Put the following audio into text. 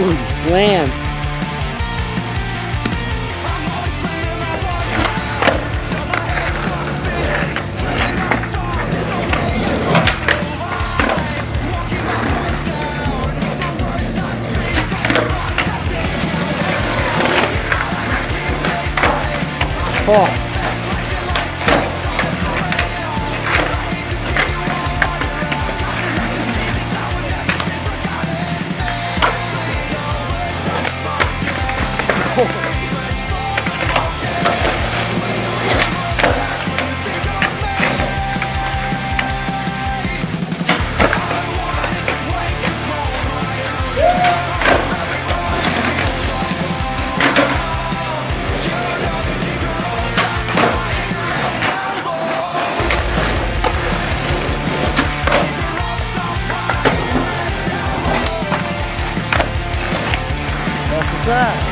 man. Oh. That?